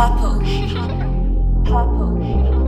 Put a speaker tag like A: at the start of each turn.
A: Purple. Purple.